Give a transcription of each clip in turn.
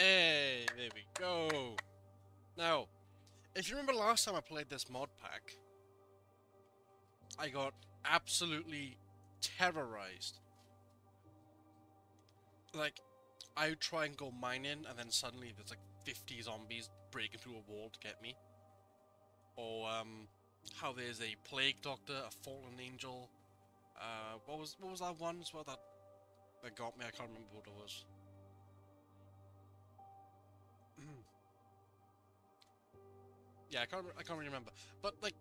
Hey, there we go. Now, if you remember last time I played this mod pack, I got absolutely terrorized. Like, I would try and go mining, and then suddenly there's like 50 zombies breaking through a wall to get me. Or, um, how there's a plague doctor, a fallen angel. Uh, what was what was that one as well that that got me? I can't remember what it was. Yeah, I can't I can't really remember. But like,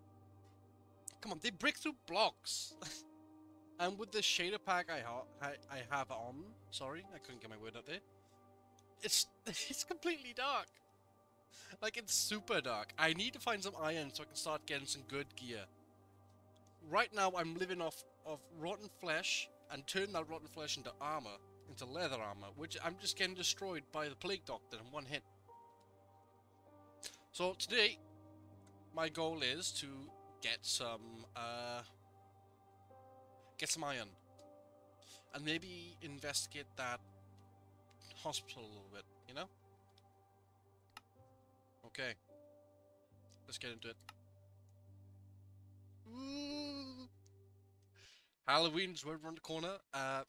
come on, they break through blocks. and with the shader pack I, ha I I have on, sorry, I couldn't get my word out there. It's it's completely dark. Like it's super dark. I need to find some iron so I can start getting some good gear. Right now I'm living off of rotten flesh and turn that rotten flesh into armor, into leather armor, which I'm just getting destroyed by the plague doctor in one hit. So today, my goal is to get some, uh, get some iron, and maybe investigate that hospital a little bit. You know? Okay. Let's get into it. Ooh. Halloween's right around the corner. Uh,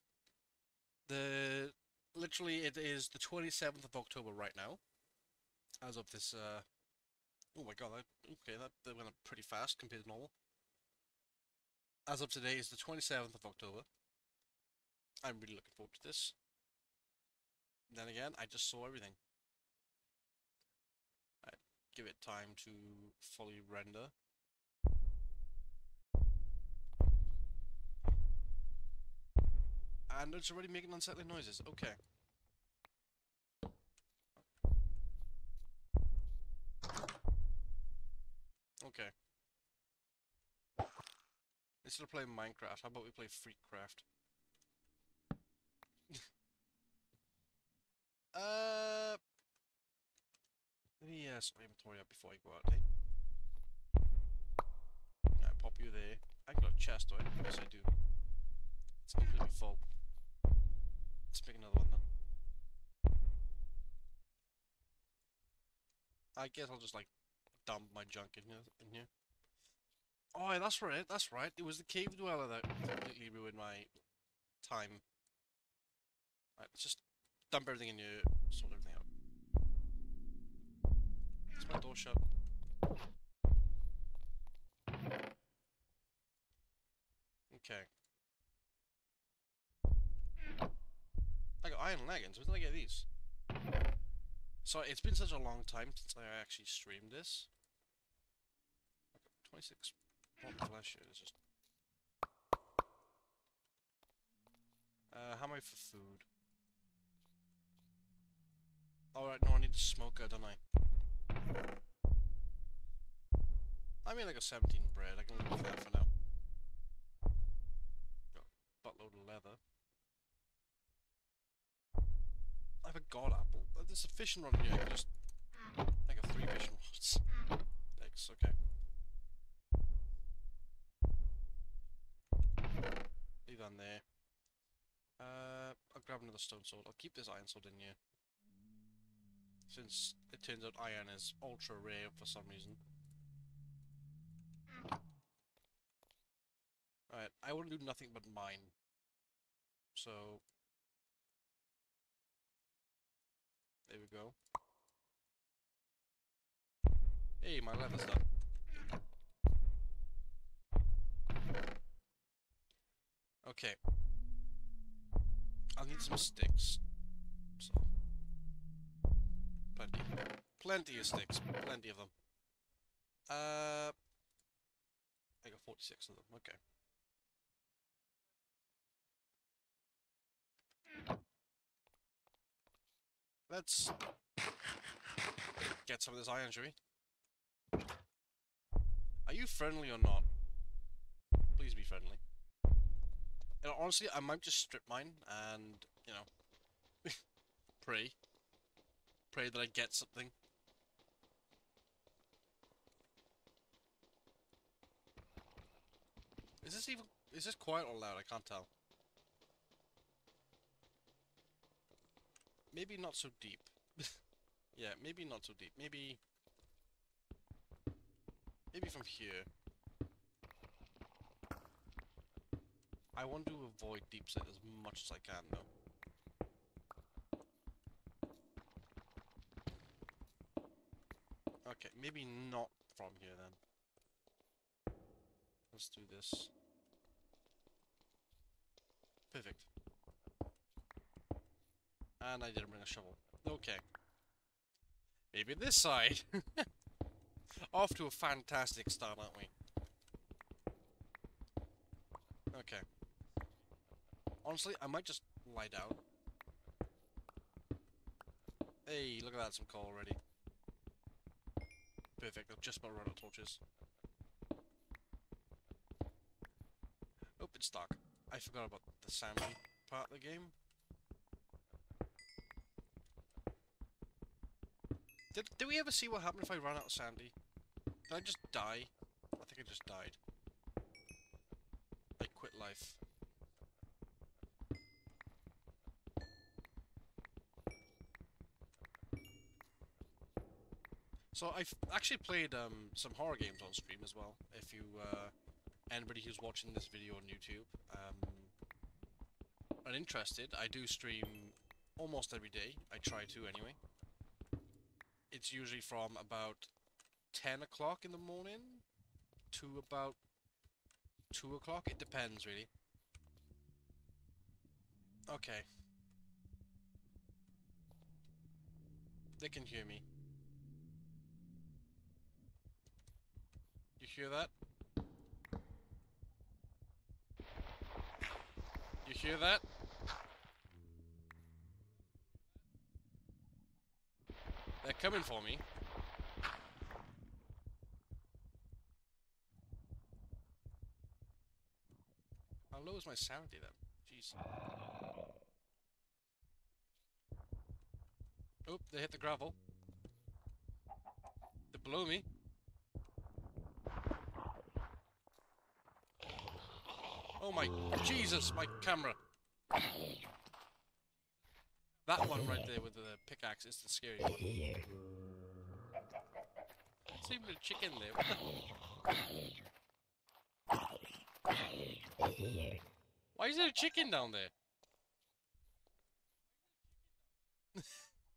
the literally it is the 27th of October right now. As of this, uh, oh my god, that, okay, that, that went up pretty fast compared to normal. As of today is the 27th of October. I'm really looking forward to this. Then again, I just saw everything. I give it time to fully render. And it's already making unsettling noises. Okay. Instead of playing Minecraft, how about we play Freakcraft? uh... Let me uh, sort my inventory up before I go out, hey? Yeah, pop you there. I got a chest, I? Yes, I do. It's completely full. Let's make another one then. I guess I'll just like dump my junk in here. In here. Oh, that's right. That's right. It was the cave dweller that completely ruined my time. Right, let's just dump everything in here, sort everything out. Is my door shut? Okay. I got iron leggings. Where did I get these? So it's been such a long time since I actually streamed this. 26 flesh here. It's just. Uh, how am I for food? Alright, no, I need to smoke don't I? I mean, like a 17 bread. I can live with that for now. Got a buttload of leather. I have a god apple. Uh, there's a fishing rod here. I can just make a three fishing rods. Thanks. Okay. In there. Uh, I'll grab another stone sword. I'll keep this iron sword in here. Since it turns out iron is ultra rare for some reason. Alright, I to do nothing but mine. So, There we go. Hey, my leather's done. Okay. I'll need some sticks. So. Plenty. Plenty of sticks. Plenty of them. Uh. I got 46 of them. Okay. Let's get some of this iron, shall we? Are you friendly or not? Please be friendly. Honestly, I might just strip mine and, you know, pray. Pray that I get something. Is this even... Is this quiet or loud? I can't tell. Maybe not so deep. yeah, maybe not so deep. Maybe... Maybe from here. I want to avoid deepslate as much as I can, though. Okay, maybe not from here then. Let's do this. Perfect. And I didn't bring a shovel. Okay. Maybe this side. Off to a fantastic start, aren't we? Okay. Honestly, I might just lie down. Hey, look at that, some coal already. Perfect, I've just about run out of torches. Oh, it's dark. I forgot about the sanity part of the game. Did, did we ever see what happened if I ran out of sanity? Did I just die? I think I just died. So I've actually played um, some horror games on stream as well. If you, uh, anybody who's watching this video on YouTube, um, are interested, I do stream almost every day. I try to anyway. It's usually from about 10 o'clock in the morning to about 2 o'clock. It depends, really. Okay. They can hear me. You hear that? You hear that? They're coming for me. How low is my sanity then? Jeez. Oh, they hit the gravel. They're below me. Oh my Jesus, my camera. That one right there with the pickaxe is the scary one. It's even a chicken there. Why is there a chicken down there?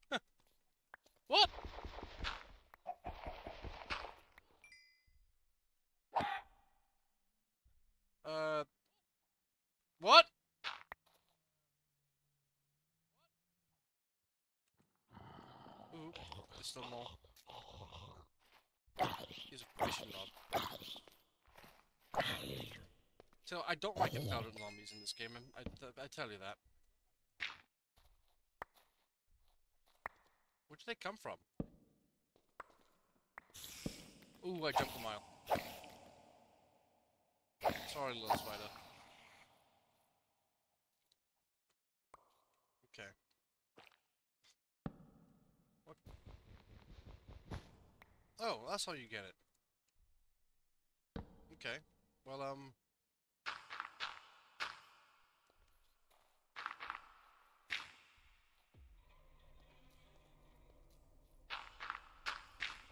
what? Uh, what? Ooh, there's still. He's a. So I don't like empowered zombies in this game, and I, I tell you that. Where did they come from? Ooh, I jumped a mile. Sorry, little spider. Okay. What? Oh, that's how you get it. Okay. Well, um...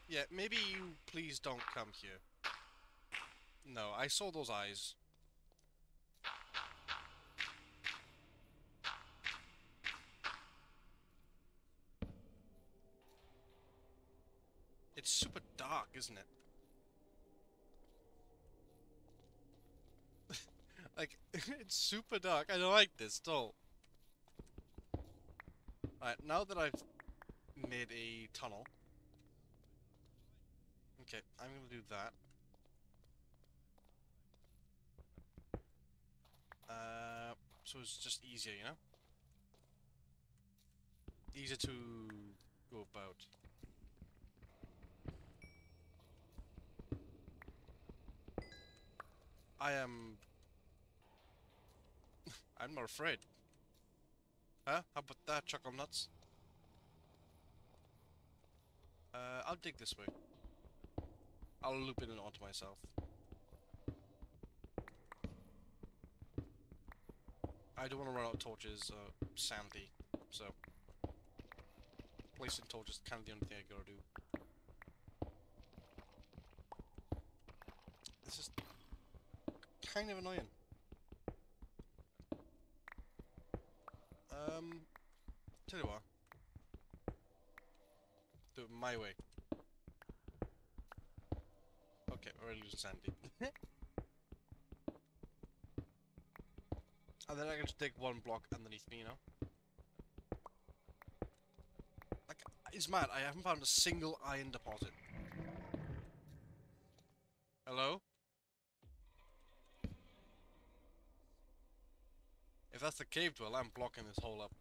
Yeah, maybe you please don't come here. No, I saw those eyes. Super dark, isn't it? like, it's super dark. I don't like this, though. Alright, now that I've made a tunnel. Okay, I'm gonna do that. Uh, so it's just easier, you know? Easier to go about. I am... I'm not afraid. Huh? How about that, chuckle nuts? Uh, I'll dig this way. I'll loop it in onto myself. I don't want to run out of torches, uh, sanity, so... placing torches is kind of the only thing I gotta do. This is kind of annoying. Um, tell you what. Do it my way. Okay, we're losing sanity. and then I can just dig one block underneath me, you know? Like, it's mad, I haven't found a single iron deposit. Hello? That's the cave dweller, I'm blocking this hole up.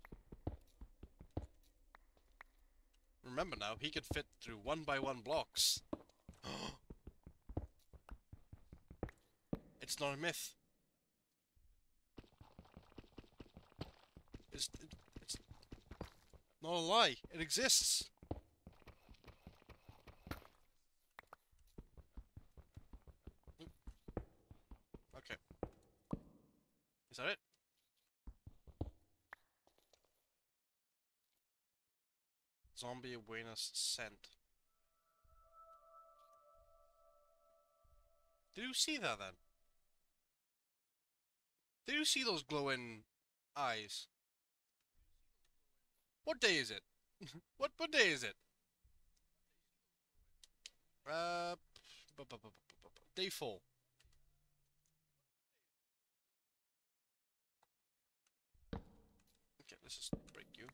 Remember now, he could fit through one by one blocks. it's not a myth. It's, it, it's not a lie. It exists. Oop. Okay. Is that it? Zombie awareness scent. Did you see that then? Did you see those glowing eyes? What day is it? what what day is it? Uh, day four. Okay, let's just break you.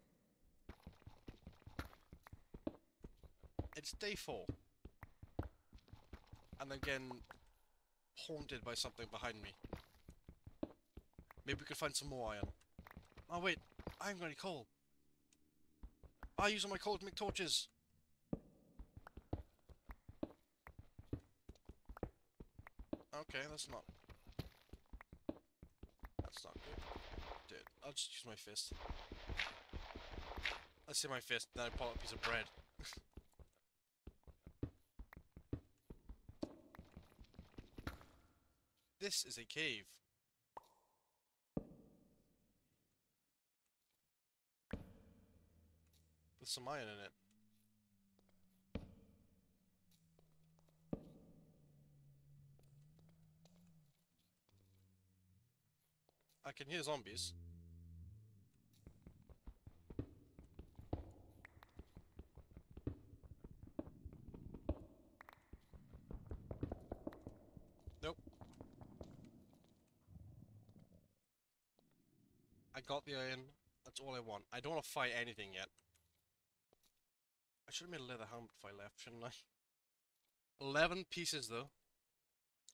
It's day four. And I'm getting haunted by something behind me. Maybe we can find some more iron. Oh wait, I haven't got any coal. I use all my coal to make torches. Okay, that's not... That's not good. Dude, I'll just use my fist. I say my fist, then I pull out a piece of bread. This is a cave. With some iron in it. I can hear zombies. The iron. That's all I want. I don't want to fight anything yet. I should have made a leather helmet if I left, shouldn't I? 11 pieces, though.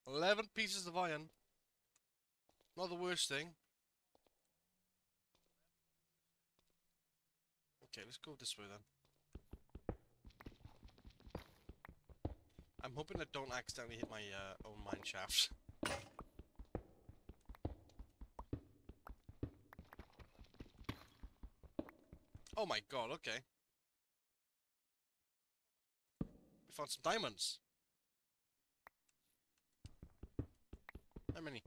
11 pieces of iron. Not the worst thing. Okay, let's go this way then. I'm hoping I don't accidentally hit my uh, own mine shaft. Oh my god, okay. We found some diamonds. How many?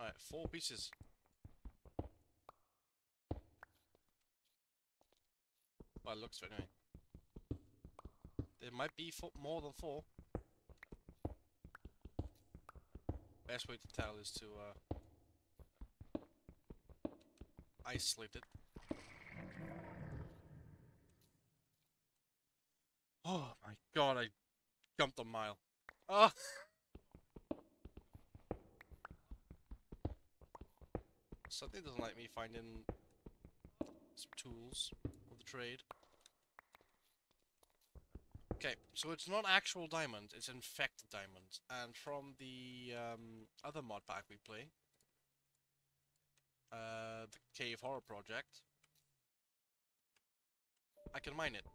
Alright, four pieces. Well, it looks anyway. There might be more than four. Best way to tell is to uh, isolate it. Oh my god, I jumped a mile. Ah! Something doesn't like me finding some tools of the trade. Okay, so it's not actual diamonds, it's infected diamonds. And from the um, other mod pack we play, uh, the Cave Horror Project, I can mine it.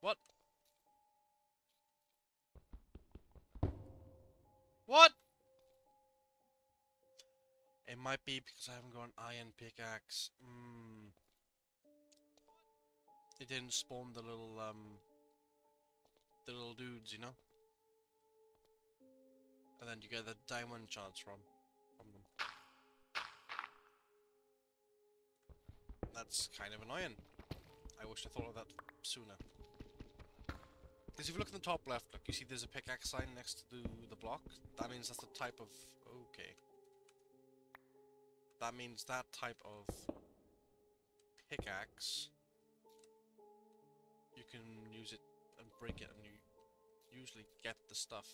What? What? It might be because I haven't got an iron pickaxe. Mm. It didn't spawn the little um the little dudes, you know? And then you get the diamond chance from, from them. That's kind of annoying. I wish I thought of that sooner. Because if you look in the top left, look, you see there's a pickaxe sign next to the block. That means that's the type of... Okay. That means that type of pickaxe, can use it and break it and you usually get the stuff.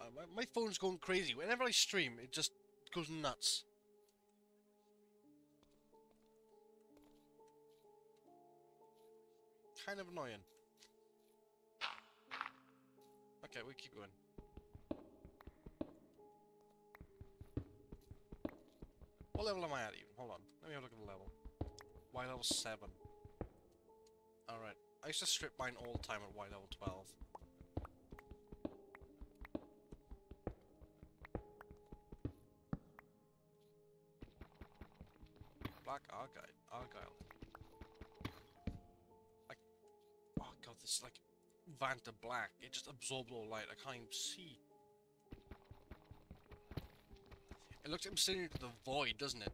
Uh, my, my phone's going crazy. Whenever I stream, it just goes nuts. Kind of annoying. Okay, we keep going. What level am I at even? Hold on. Let me have a look at the level. Y level 7. Alright. I used to strip mine all the time at Y level 12. Black Argyle. Argyle. Like, oh god, this like Vanta Black. It just absorbs all light. I can't even see. It looks sitting into the void, doesn't it?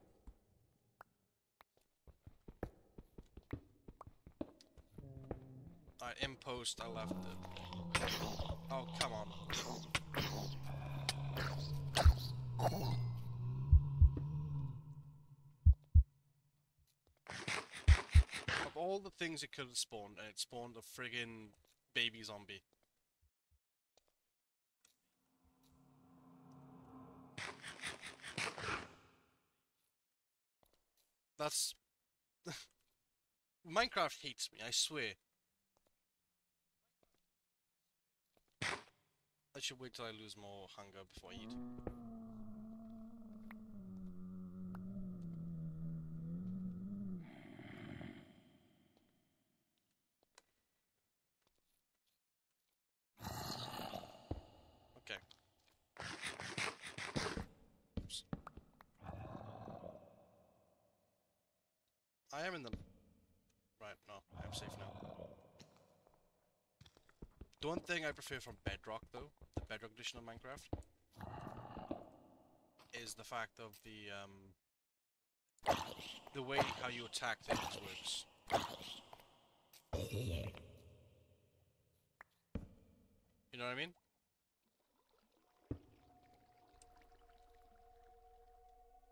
Alright, in post, I left it. Oh, come on. Of all the things it could have spawned, it spawned a friggin' baby zombie. That's... Minecraft hates me, I swear. Should wait till I lose more hunger before I eat. Okay. I am in the... Right, no, I'm safe now. The one thing I prefer from Bedrock, though, Bedrock edition of Minecraft, is the fact of the, um... The way how you attack things works. You know what I mean?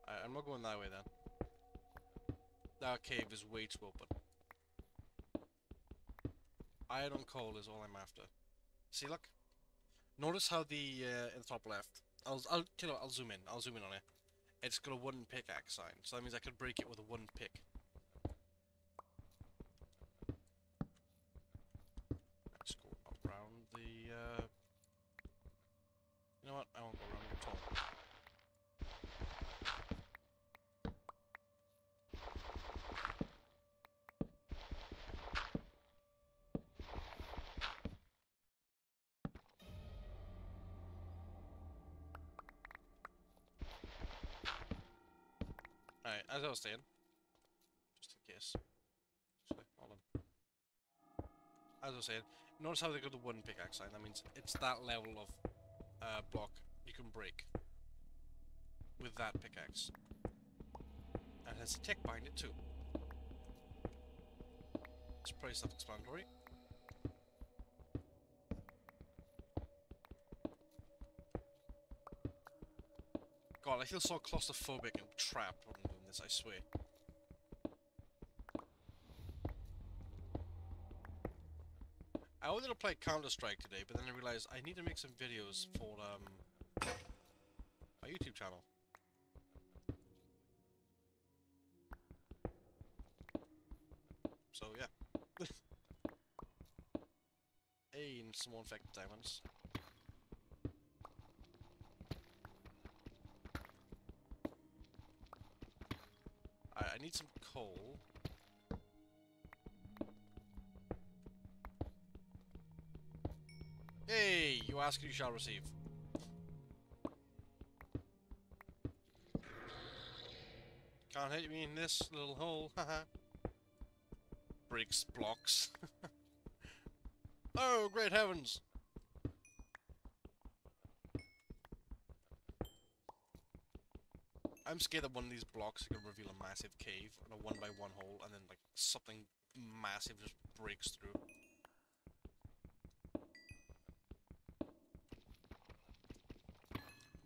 I, I'm not going that way then. That cave is way too open. Iron coal is all I'm after. See, look. Notice how the uh, in the top left. I'll I'll you know I'll zoom in. I'll zoom in on it. It's got a wooden pickaxe sign, so that means I could break it with a wooden pick. Let's go around the. Uh... You know what? I won't go around it at all. Just in case. As I was saying, notice how they got the wooden pickaxe sign. That means it's that level of uh, block you can break with that pickaxe. And has a tick behind it too. It's pretty self-explanatory. God, I feel so claustrophobic and trapped I swear. I wanted to play Counter-Strike today, but then I realized I need to make some videos for, um, my YouTube channel. So, yeah. and some more infected diamonds. I, need some coal. Hey, you ask, you shall receive. Can't hit me in this little hole, haha. breaks blocks. oh, great heavens! I'm scared that one of these blocks is gonna reveal a massive cave and a one by one hole, and then like something massive just breaks through.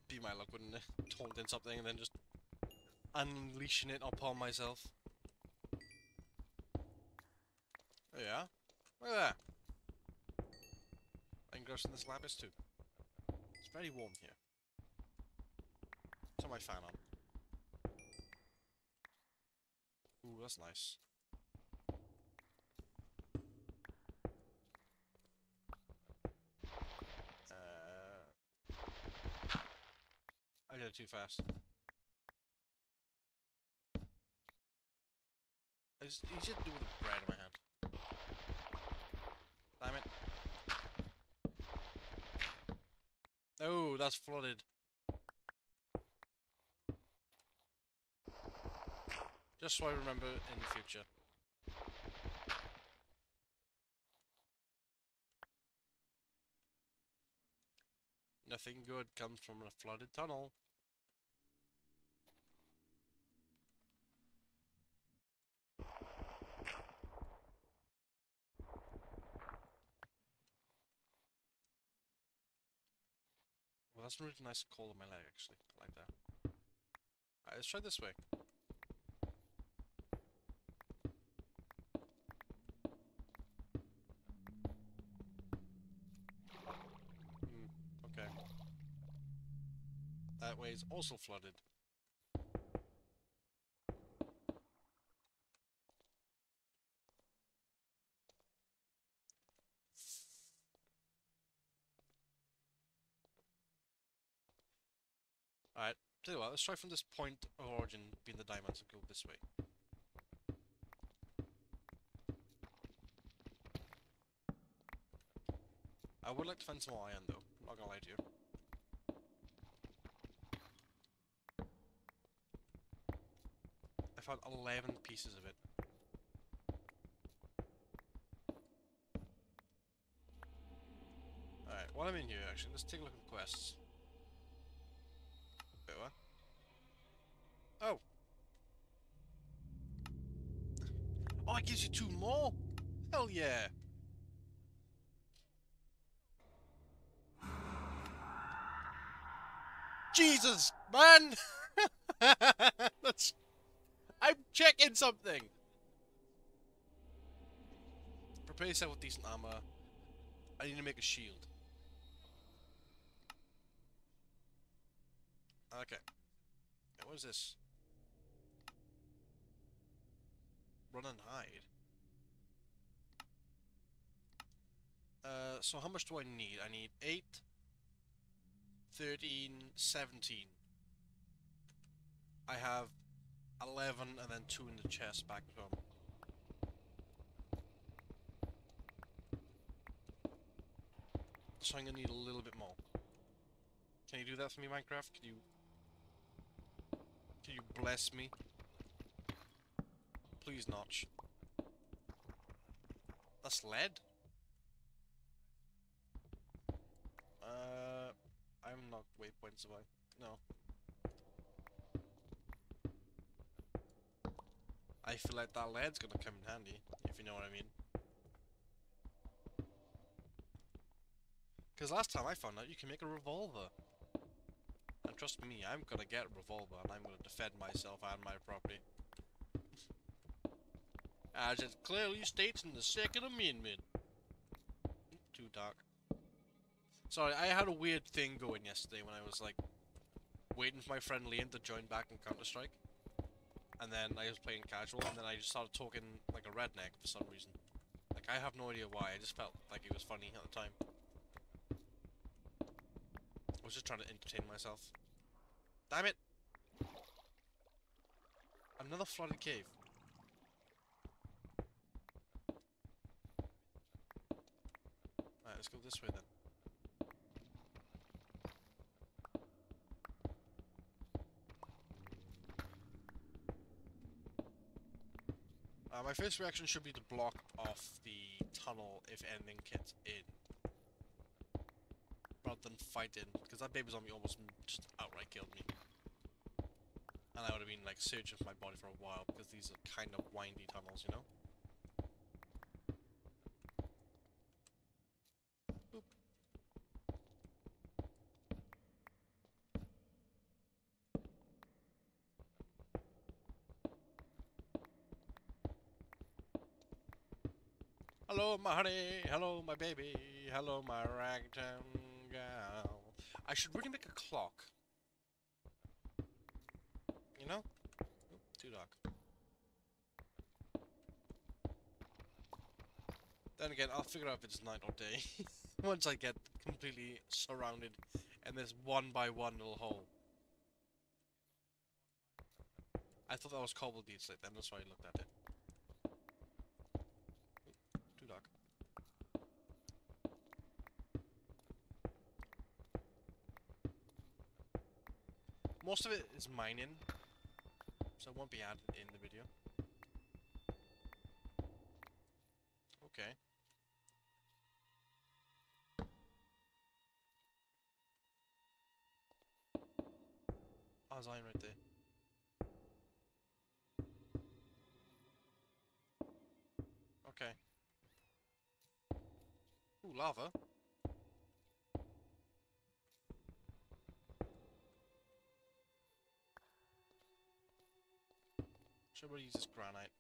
Be my luck, wouldn't it? Taunting something and then just unleashing it upon myself. Oh yeah? Look at that! I can grow some this lapis too. It's very warm here. Turn my fan on. Ooh, that's nice. Uh, I did it too fast. I just, you should do with the bread in my hand. Damn it. Oh, that's flooded. Just so I remember in the future. Nothing good comes from a flooded tunnel. Well, that's a really nice call on my leg, actually. I like that. Let's try this way. Hmm, okay. That way is also flooded. Alright, tell you what, let's try from this point of origin being the diamonds and go this way. I would like to find some iron though, I'm not gonna lie to you. Found 11 pieces of it. Alright, while I'm in here actually, let's take a look at the quests. Wait, what? Oh! Oh, it gives you two more? Hell yeah! Jesus, man! That's... I'm checking something! Prepare yourself with decent armor. I need to make a shield. Okay. What is this? Run and hide. Uh, so how much do I need? I need 8, 13, 17. I have 11 and then 2 in the chest back at home. So I'm gonna need a little bit more. Can you do that for me, Minecraft? Can you... Can you bless me? Please, Notch. That's lead? Uh... I'm not waypoints away. No. I feel like that lead's gonna come in handy, if you know what I mean. Because last time I found out you can make a revolver. And trust me, I'm gonna get a revolver and I'm gonna defend myself and my property. As it clearly states in the Second Amendment. Too dark. Sorry, I had a weird thing going yesterday when I was like waiting for my friend Liam to join back in Counter-Strike. And then I was playing casual and then I just started talking like a redneck for some reason. Like I have no idea why, I just felt like it was funny at the time. I was just trying to entertain myself. Damn it! Another flooded cave. Alright, let's go this way my first reaction should be to block off the tunnel if anything gets in. Rather than fight in, because that baby zombie almost just outright killed me. And I would have been like searching for my body for a while because these are kind of windy tunnels, you know? My honey. Hello, my baby. Hello, my ragtime gal. I should really make a clock. You know? Too dark. Then again, I'll figure out if it's night or day. Once I get completely surrounded and there's one by one little hole. I thought that was cobble deeds like then that's why I looked at it. Oop, Too dark. Most of it is mining, so it won't be added in the video. We use this granite?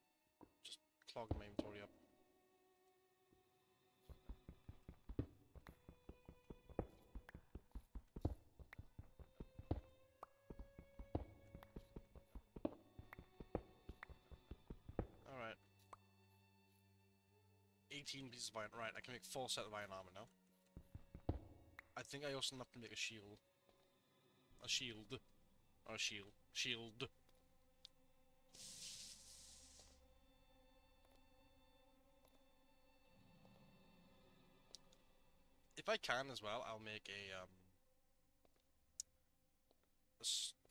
Just clogging my inventory up. Alright. 18 pieces of iron. Right, I can make four set of iron armor now. I think I also have to make a shield. A shield. Or a shield. Shield. Can as well, I'll make a, um...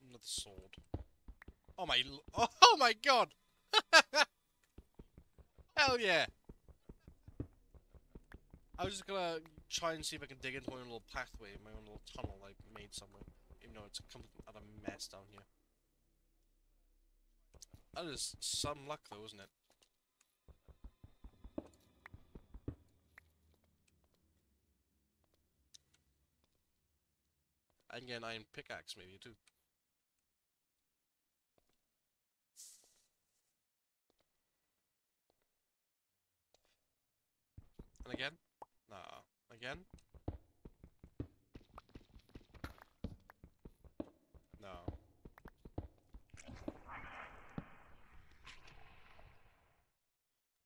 another sword. Oh my... Oh, oh my god! Hell yeah! I was just gonna try and see if I can dig into my own little pathway, my own little tunnel I made somewhere. Even though it's a complete mess down here. That is some luck though, isn't it? I can get an iron pickaxe maybe too. And again? Nah. Again? No.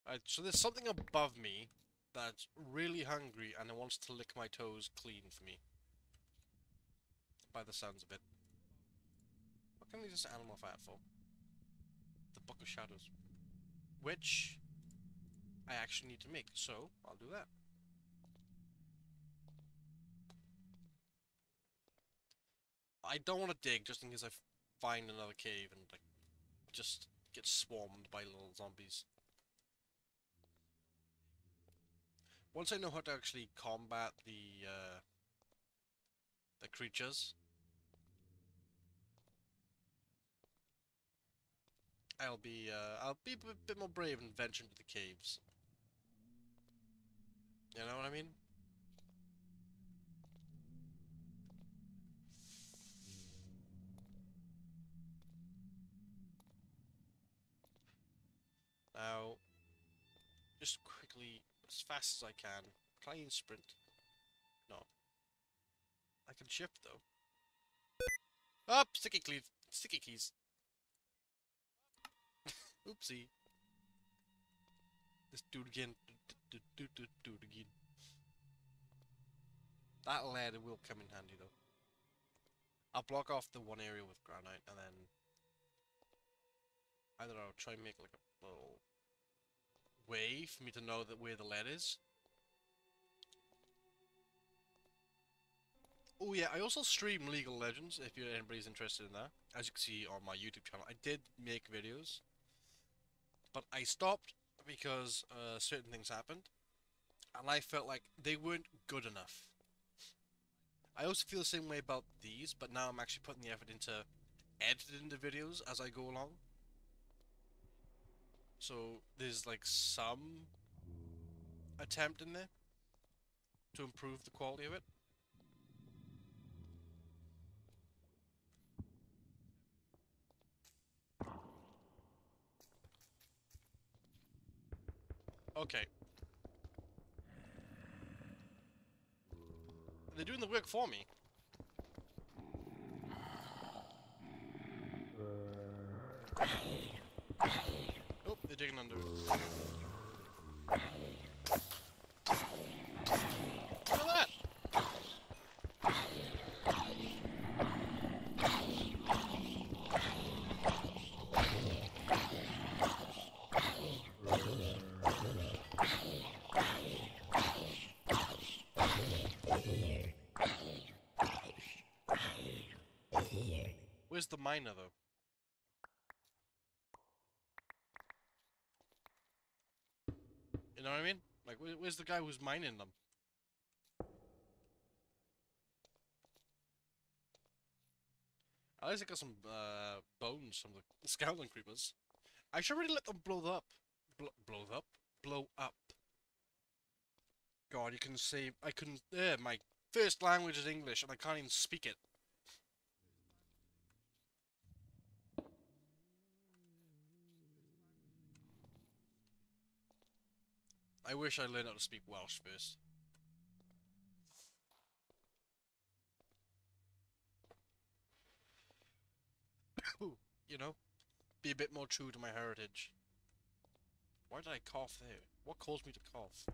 Alright, so there's something above me that's really hungry and it wants to lick my toes clean for me. By the sounds of it. What can we this animal fat for? The Book of Shadows. Which I actually need to make, so I'll do that. I don't want to dig just in case I find another cave and like just get swarmed by little zombies. Once I know how to actually combat the uh, the creatures, I'll be uh, I'll be a bit- more brave and venture into the caves. You know what I mean? Now, just quickly, as fast as I can, and sprint. No. I can shift though. Up, sticky cleave, sticky keys. Oopsie. Do it again. Again. That ladder will come in handy though. I'll block off the one area with granite and then either I don't know, try and make like a little way for me to know that where the lead is. Oh yeah, I also stream League of Legends if anybody's interested in that. As you can see on my YouTube channel, I did make videos. But I stopped because uh, certain things happened, and I felt like they weren't good enough. I also feel the same way about these, but now I'm actually putting the effort into editing the videos as I go along. So there's like some attempt in there to improve the quality of it. Okay. They're doing the work for me. Oh, they're digging under Where's the miner though? You know what I mean? Like, where, where's the guy who's mining them? At least I got some uh, bones from the Scowling Creepers. I should really let them blow up. Bl blow up? Blow up. God, you can see... I couldn't. Uh, my first language is English, and I can't even speak it. I wish I learned how to speak Welsh first. you know? Be a bit more true to my heritage. Why did I cough there? What caused me to cough?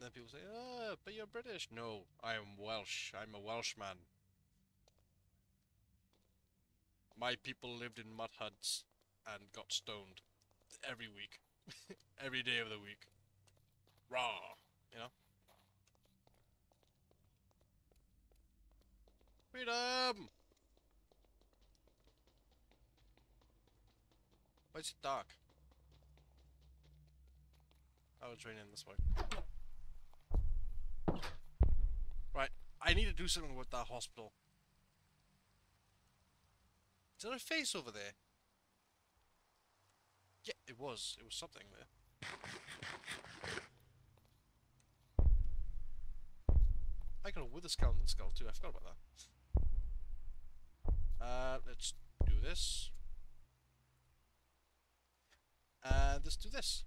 Then people say, ah, but you're British. No, I am Welsh. I'm a Welshman. My people lived in mud huts and got stoned every week. every day of the week. Raw, you know? Freedom! Why is it dark? Oh, it's raining this way. Right, I need to do something with that hospital. Is there a face over there? Yeah, it was. It was something there. I got a wither skeleton skull too. I forgot about that. Uh, let's do this. And let's do this.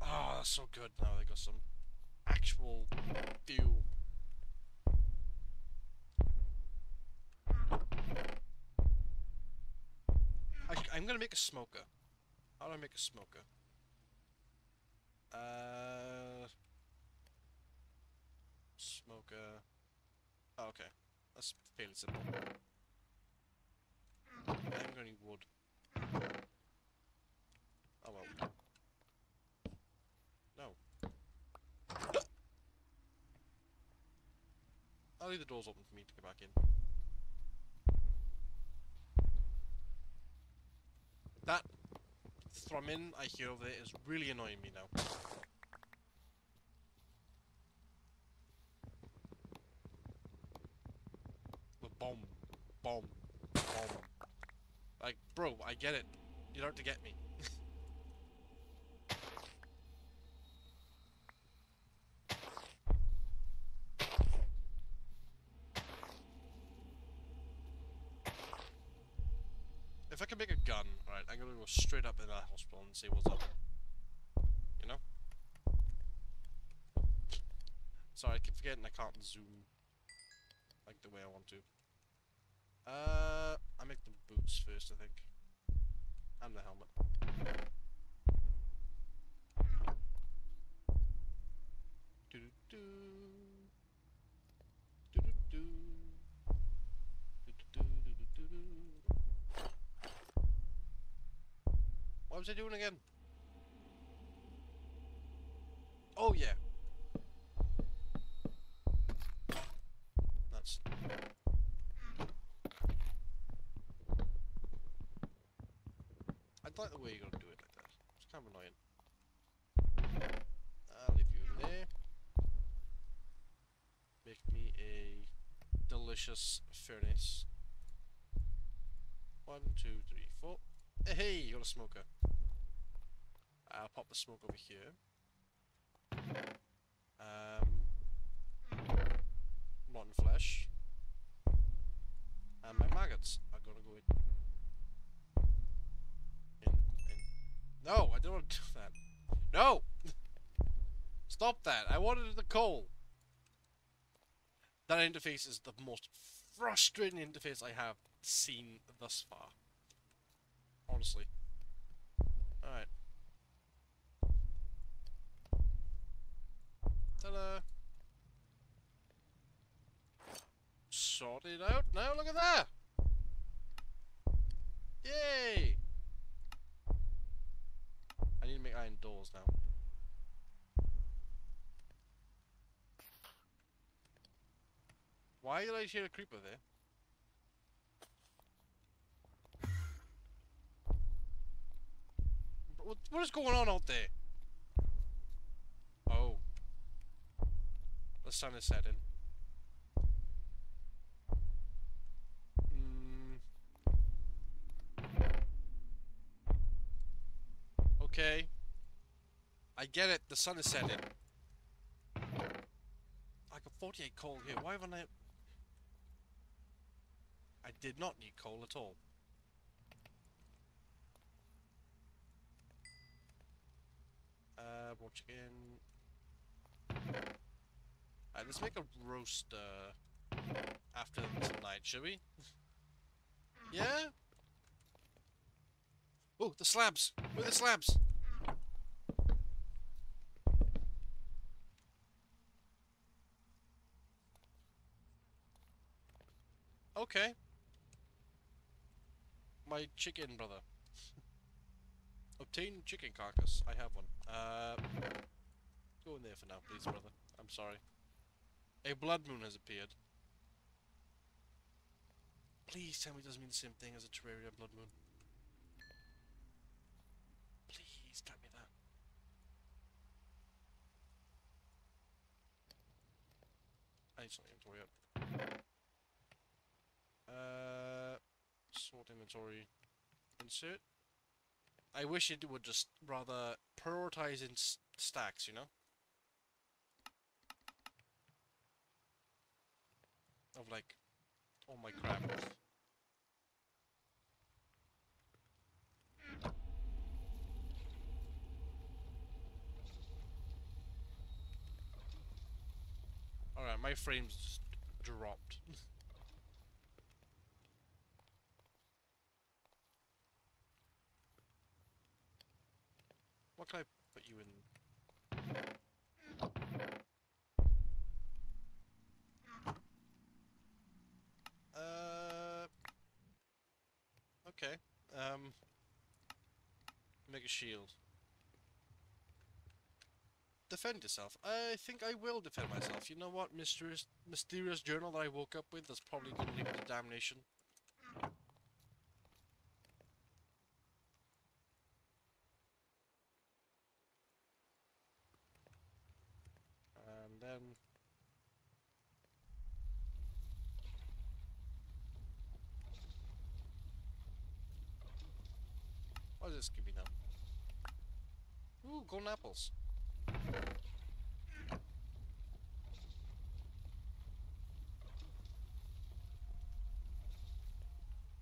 Oh, that's so good. Now they got some actual fuel. I, I'm gonna make a smoker. How do I make a smoker? Uh, smoker. Oh, okay, that's fairly simple. I'm gonna need wood. Oh well. No. I'll leave the doors open for me to get back in. That thrumming I hear over there is really annoying me now. The bomb, bomb, bomb. Like, bro, I get it. You don't have to get me. If I can make a gun, right, I'm gonna go straight up in that hospital and see what's up. You know? Sorry, I keep forgetting I can't zoom like the way I want to. Uh, I make the boots first, I think. And the helmet. What was I doing again? Oh, yeah. That's... I'd like the way you're gonna do it like that. It's kind of annoying. I'll leave you in there. Make me a delicious furnace. One, two, three, four. Hey, you got a smoker. I'll pop the smoke over here. Um, rotten flesh. And my maggots are gonna go in. In, in. No, I don't want to do that. No! Stop that! I wanted the coal! That interface is the most frustrating interface I have seen thus far. Honestly. Alright. Ta-da! Sorted out now, look at that! Yay! I need to make iron doors now. Why did I hear a creeper there? What, what is going on out there? Oh. The sun is setting. Mm. Okay. I get it, the sun is setting. I got 48 coal here, why haven't I... I did not need coal at all. Uh, more chicken. Alright, let's make a roast, uh, after tonight, should we? yeah? Oh, the slabs! Where are the slabs? Okay. My chicken, brother. Obtain chicken carcass. I have one. Uh, go in there for now, please, brother. I'm sorry. A blood moon has appeared. Please tell me it doesn't mean the same thing as a Terraria blood moon. Please tell me that. I need some inventory up. Uh, sort inventory. Insert. I wish it would just rather prioritize in stacks, you know? Of like, oh my crap. Alright, my frames just dropped. Can I put you in? Uh. Okay. Um. Make a shield. Defend yourself. I think I will defend myself. You know what, mysterious, mysterious journal that I woke up with that's probably going to lead to damnation. And then... What does this give me now? Ooh, golden apples.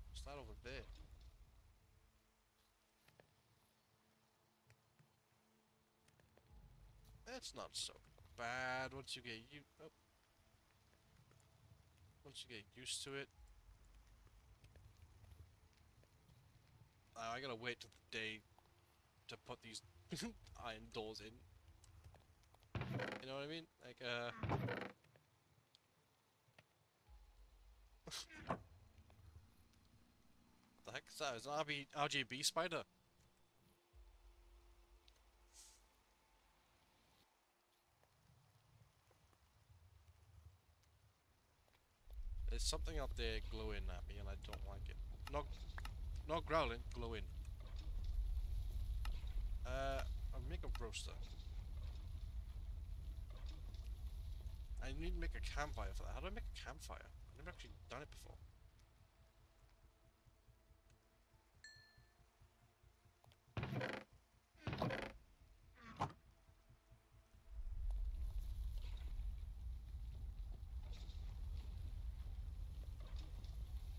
What's that over there? That's not so bad once you get you. Oh. Once you get used to it. Uh, I gotta wait till the day to put these iron doors in. You know what I mean? Like, uh... the heck is that? Is an RB RGB spider? There's something out there glowing at me and I don't like it. Not, not growling, glowing. Uh, a roaster. I need to make a campfire for that. How do I make a campfire? I've never actually done it before.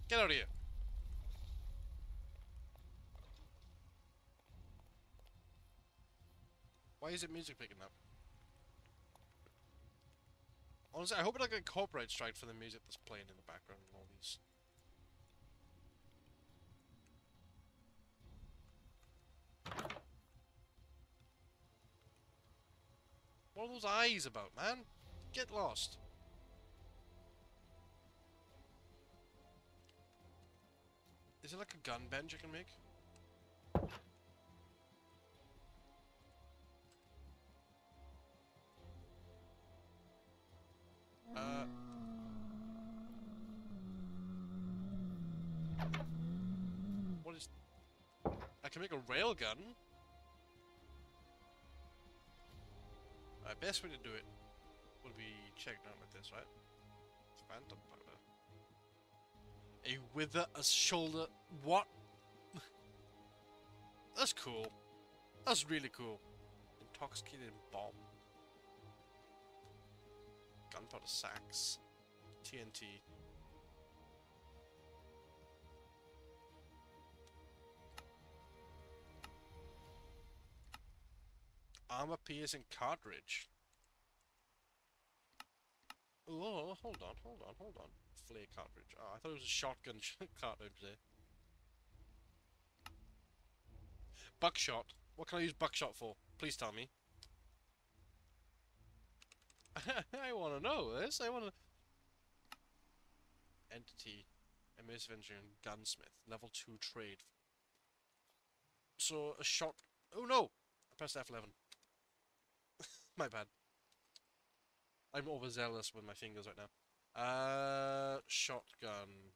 Get out of here! Why is it music picking up? Honestly, I hope it don't get copyright strike for the music that's playing in the background and all these. What are those eyes about, man? Get lost. Is it like a gun bench I can make? Gun? Uh, best way to do it would be checked down like this, right? Phantom powder. A wither, a shoulder... What? That's cool. That's really cool. Intoxicated bomb. Gunpowder sacks. TNT. Armor piercing cartridge. Oh, hold on, hold on, hold on. Flare cartridge. Oh, I thought it was a shotgun cartridge there. Buckshot. What can I use buckshot for? Please tell me. I want to know this. I want to. Entity, immersive engineering, gunsmith, level two trade. So a shot. Oh no! I pressed F11. My bad. I'm overzealous with my fingers right now. Uh, shotgun.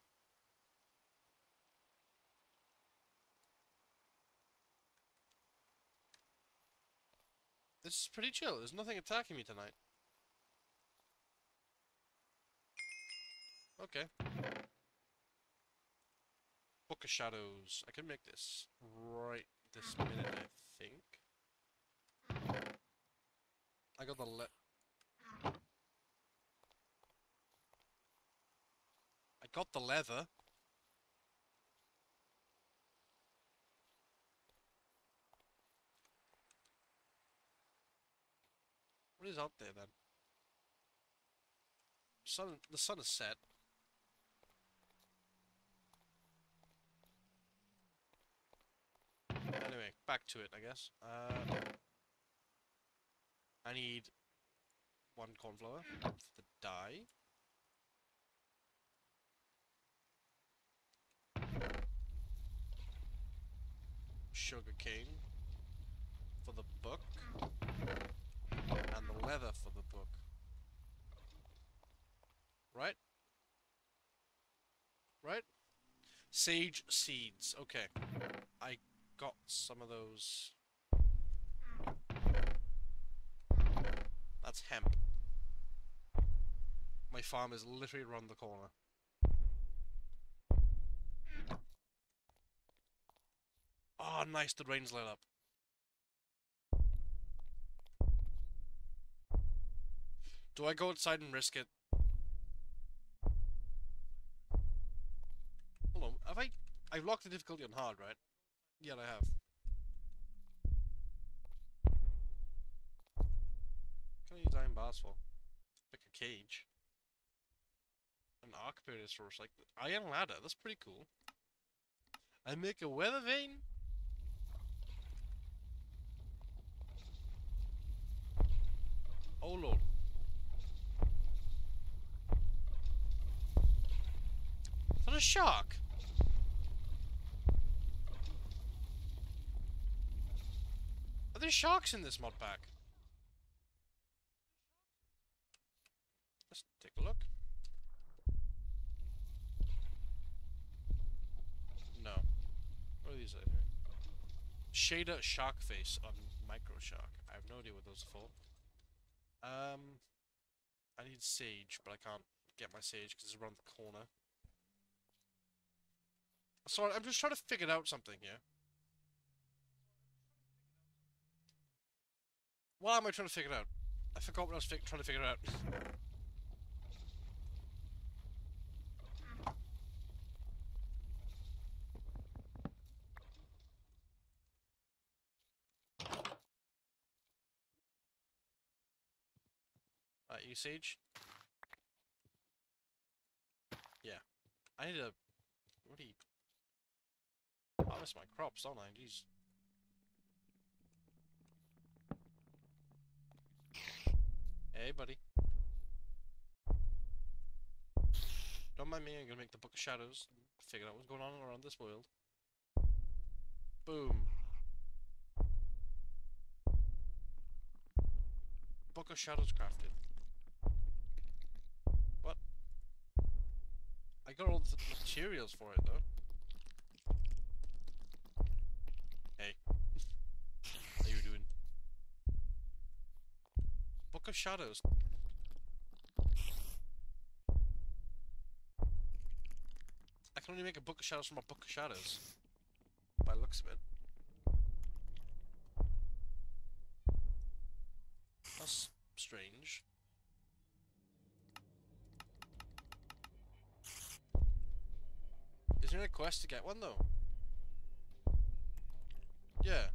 This is pretty chill. There's nothing attacking me tonight. Okay. Book of Shadows. I can make this right this minute, I think. I got the le- I got the leather. What is out there then? Sun, the sun is set. Anyway, back to it, I guess. Uh, I need one cornflower for the dye. Sugar cane for the book. And the leather for the book. Right? Right? Sage seeds. Okay. I got some of those. That's hemp. My farm is literally around the corner. Oh, nice, the rain's lit up. Do I go outside and risk it? Hold on, have I... I've locked the difficulty on hard, right? Yeah, I have. Can I use iron bars for? Like a cage. An arc source, like iron ladder, that's pretty cool. I make a weather vane? Oh lord. Is that a shark? Are there sharks in this mod pack? Let's take a look. No. What are these anyway? shader shark face on micro shark. I have no idea what those are for. Um, I need sage, but I can't get my sage because it's around the corner. Sorry, I'm just trying to figure out something here. What am I trying to figure it out? I forgot what I was trying to figure out. Sage? Yeah. I need to... What do you... Harvest my crops, don't I? Jeez. Hey, buddy. Don't mind me, I'm gonna make the Book of Shadows. Figure out what's going on around this world. Boom. Book of Shadows crafted. I got all the materials for it though. Hey. How you doing? Book of Shadows. I can only make a Book of Shadows from a Book of Shadows. By looks of it. That's strange. Is there a quest to get one though? Yeah.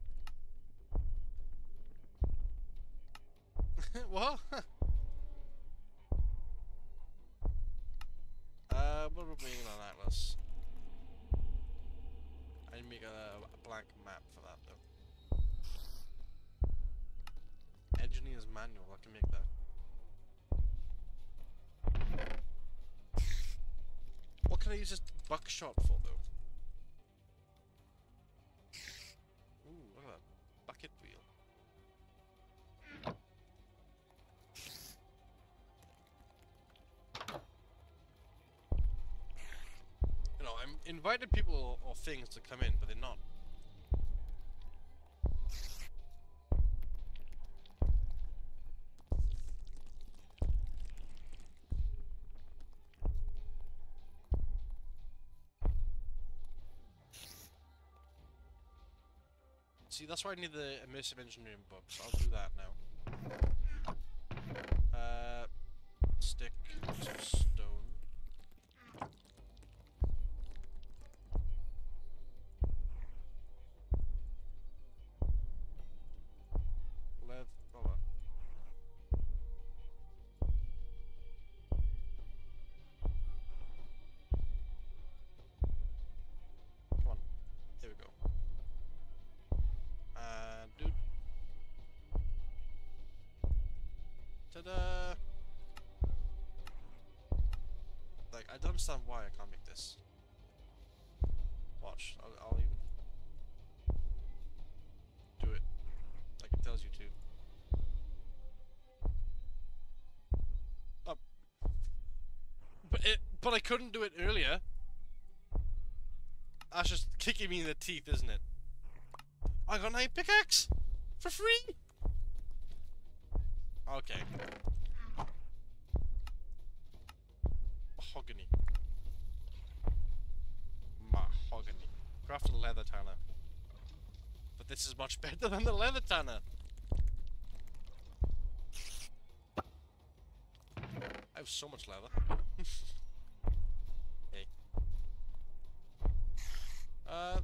I'm people or, things to come in, but they're not. See, that's why I need the immersive engineering books. I'll do that now. Ta-da! Uh, like, I don't understand why I can't make this. Watch, I'll, I'll even do it like it tells you to. Oh. But it, but I couldn't do it earlier. That's just kicking me in the teeth, isn't it? I got an pickaxe for free. Okay. Mahogany. Mahogany. Craft a leather tanner. But this is much better than the leather tanner. I have so much leather. hey. Uh.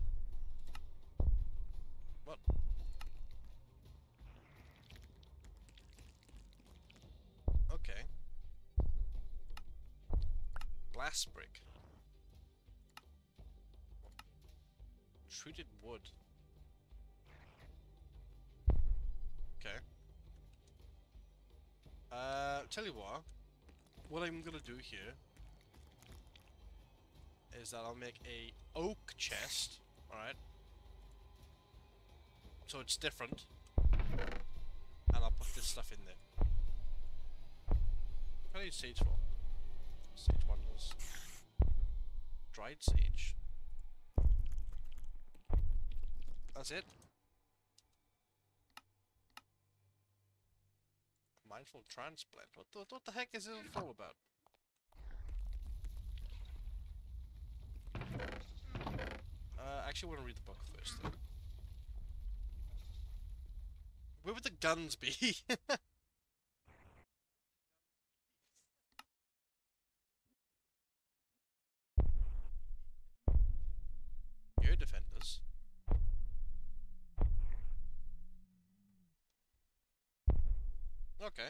What I'm gonna do here is that I'll make a oak chest. Alright so it's different. And I'll put this stuff in there. What do I need sage for? Sage bundles. Dried sage. That's it? Mindful transplant. What the, what the heck is this all about? Uh, actually, want to read the book first. Though. Where would the guns be? Okay.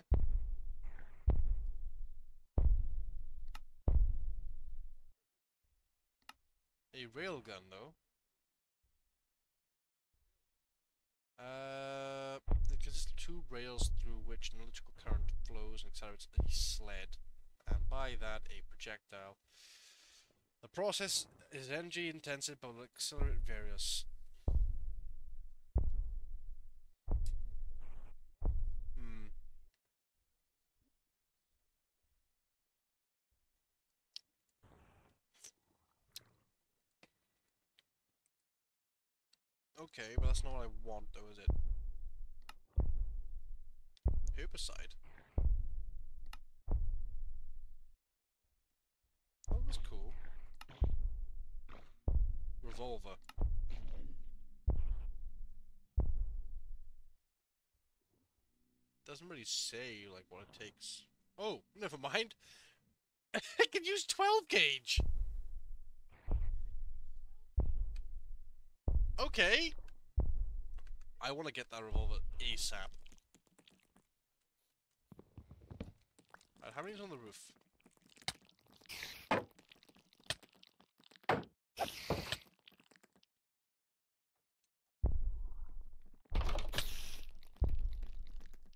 A railgun, though. Uh, because it's two rails through which an electrical current flows and accelerates a sled, and by that a projectile. The process is energy intensive but will accelerate various. Okay, but that's not what I want though, is it? Herbicide. Oh, that's cool. Revolver. Doesn't really say like what it takes. Oh, never mind. I can use 12 gauge. Okay. I want to get that revolver ASAP. Alright, how many's on the roof?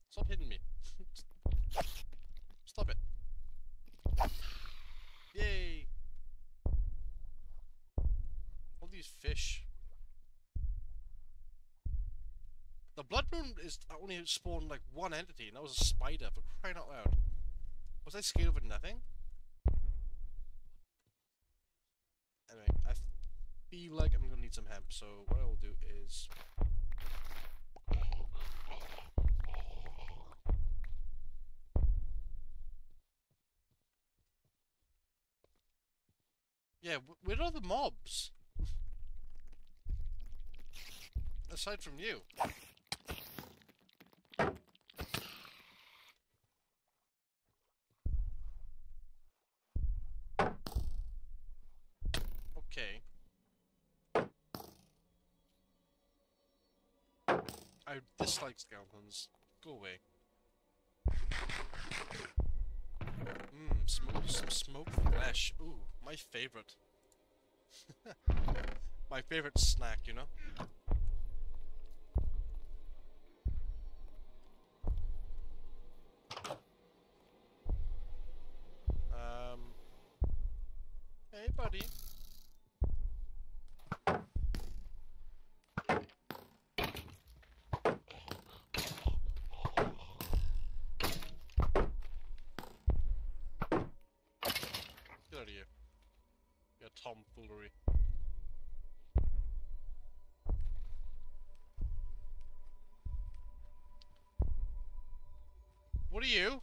Stop hitting me. Stop it. Yay! All these fish. The Blood Moon is only spawned like one entity, and that was a spider, for crying out loud. Was I scared of nothing? Anyway, I feel like I'm gonna need some hemp, so what I will do is... Yeah, where are the mobs? Aside from you. Okay. I dislike skeletons. Go away. Mmm, smoke, some smoked flesh. Ooh, my favorite. my favorite snack, you know? Um. Hey, buddy. Get out of here. Yeah, tomfoolery. What are you?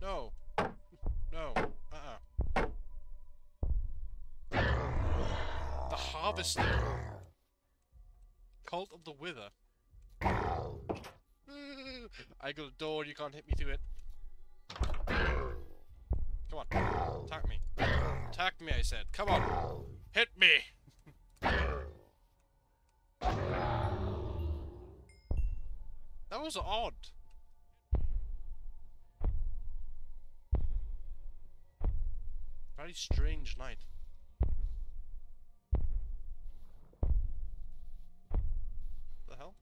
No. No. Uh-uh. The Harvester. Cult of the Wither. I got a door, you can't hit me through it. Attack me. Attack me, I said. Come on. Hit me! that was odd. Very strange night. The hell?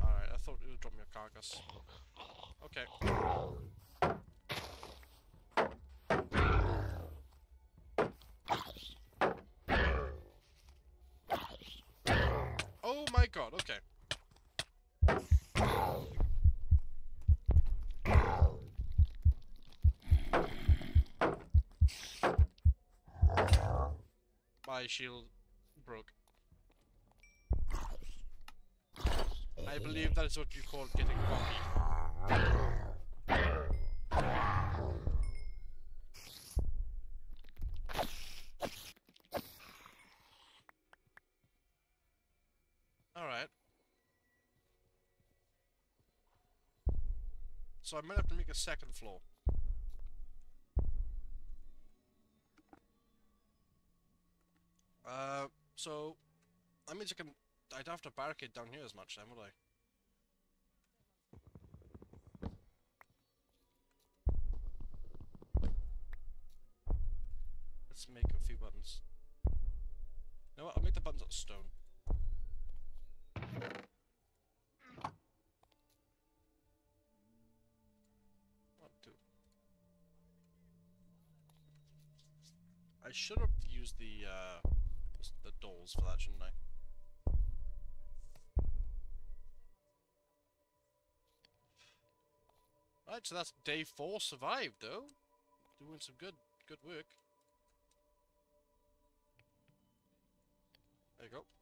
Alright, I thought it would drop me a carcass. Okay. Oh my god, okay. My shield broke. I believe that is what you call getting cocky. Alright. So I might have to make a second floor. Means I can. I don't have to barricade down here as much, then, would I? Let's make a few buttons. You know what? I'll make the buttons out of stone. One, two. I should have used the uh, the dolls for that, shouldn't I? So that's day four survived though. Doing some good good work. There you go.